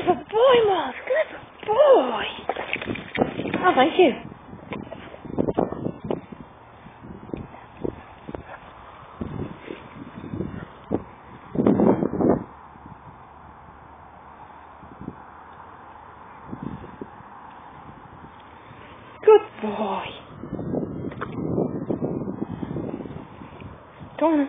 Good boy, Miles. Good boy. Oh, thank you. Good boy. Go on.